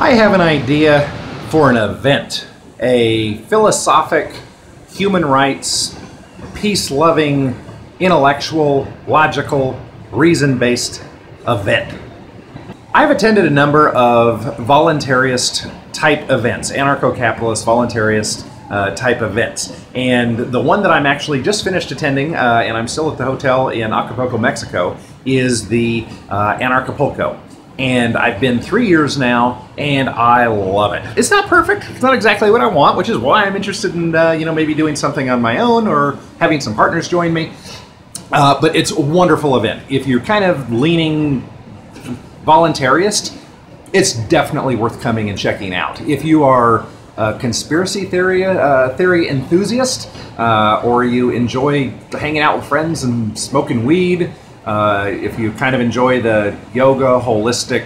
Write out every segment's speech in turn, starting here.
I have an idea for an event, a philosophic, human rights, peace loving, intellectual, logical, reason based event. I've attended a number of voluntaryist type events, anarcho capitalist, voluntaryist uh, type events. And the one that I'm actually just finished attending, uh, and I'm still at the hotel in Acapulco, Mexico, is the uh, Anarchapulco. And I've been three years now, and I love it. It's not perfect. It's not exactly what I want, which is why I'm interested in, uh, you know, maybe doing something on my own or having some partners join me. Uh, but it's a wonderful event. If you're kind of leaning voluntaryist, it's definitely worth coming and checking out. If you are a conspiracy theory uh, theory enthusiast, uh, or you enjoy hanging out with friends and smoking weed, uh, if you kind of enjoy the yoga holistic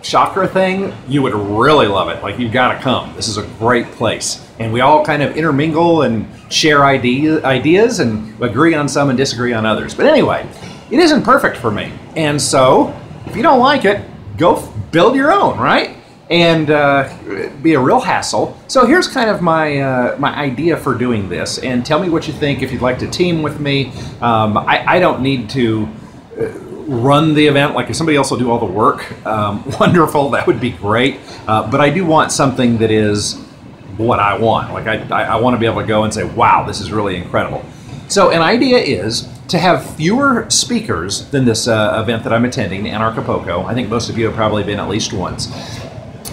chakra thing, you would really love it. Like you've got to come. This is a great place, and we all kind of intermingle and share idea, ideas and agree on some and disagree on others. But anyway, it isn't perfect for me, and so if you don't like it, go f- build your own, right? And uh, be a real hassle. So here's kind of my uh, my idea for doing this, and tell me what you think. If you'd like to team with me, um, I, I don't need to run the event. Like if somebody else will do all the work um, wonderful that would be great. Uh, but i do want something that is what i want. Like i, I, want to be able to go and say wow this is really incredible. So an idea is to have fewer speakers than this uh, event that i'm attending anarchapulco i think most of you have probably been at least once.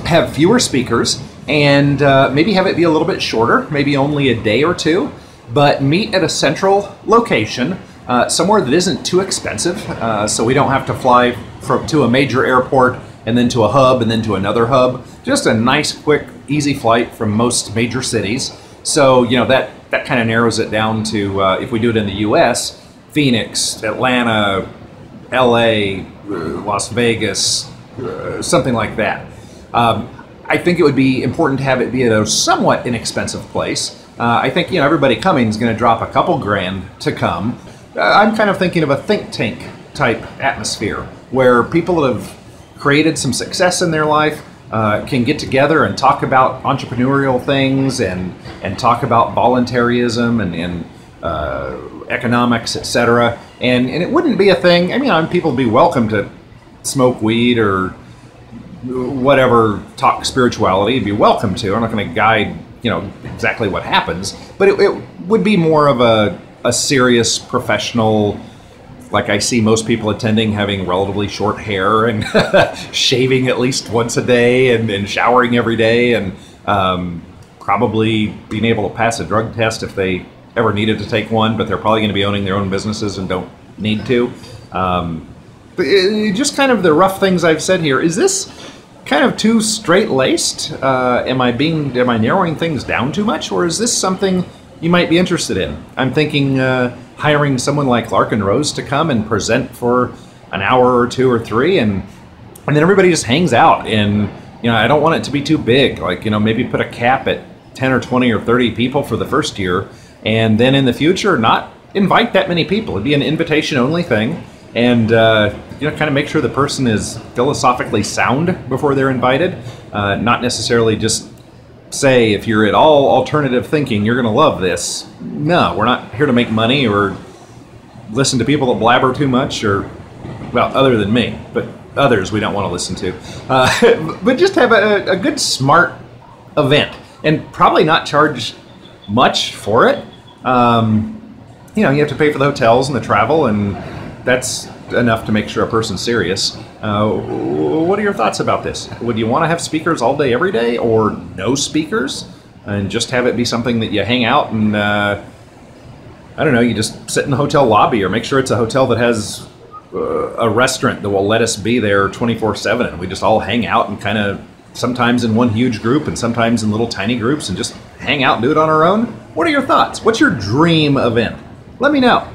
Have fewer speakers and uh, maybe have it be a little bit shorter maybe only a day or two but meet at a central location uh, somewhere that isn't too expensive, uh, so we don't have to fly from, to a major airport and then to a hub and then to another hub. Just a nice, quick, easy flight from most major cities. So you know that that kind of narrows it down to uh, if we do it in the U.S., Phoenix, Atlanta, L.A., uh, Las Vegas, uh, something like that. Um, I think it would be important to have it be at a somewhat inexpensive place. Uh, I think you know everybody coming is going to drop a couple grand to come. Uh, I'm kind of thinking of a think tank type atmosphere where people that have created some success in their life uh, can get together and talk about entrepreneurial things and and talk about voluntaryism and, and uh, economics, etc. And and it wouldn't be a thing. I mean, people would be welcome to smoke weed or whatever talk spirituality. You'd be welcome to. I'm not going to guide you know exactly what happens, but it, it would be more of a a serious professional like I see most people attending having relatively short hair and shaving at least once a day and, and showering every day and um, probably being able to pass a drug test if they ever needed to take one, but they're probably going to be owning their own businesses and don't need to. Um, it, just kind of the rough things I've said here. Is this kind of too straight laced? Uh, am I being am I narrowing things down too much, or is this something? You might be interested in. I'm thinking uh, hiring someone like Larken Rose to come and present for an hour or two or three, and and then everybody just hangs out. And you know, I don't want it to be too big. Like you know, maybe put a cap at ten or twenty or thirty people for the first year, and then in the future, not invite that many people. It'd be an invitation only thing, and uh, you know, kind of make sure the person is philosophically sound before they're invited, uh, not necessarily just say if you're at all alternative thinking, you're going to love this. No, we're not here to make money or listen to people that blabber too much or, well, other than me, but others we don't want to listen to. Uh, but just have a, a, good, smart event and probably not charge much for it. Um, you know, you have to pay for the hotels and the travel, and that's enough to make sure a person's serious. Uh, what are your thoughts about this? Would you want to have speakers all day, every day, or no speakers, and just have it be something that you hang out and uh, I don't know, you just sit in the hotel lobby, or make sure it's a hotel that has uh, a restaurant that will let us be there 24/7, and we just all hang out and kind of sometimes in one huge group and sometimes in little tiny groups and just hang out and do it on our own. What are your thoughts? What's your dream event? Let me know.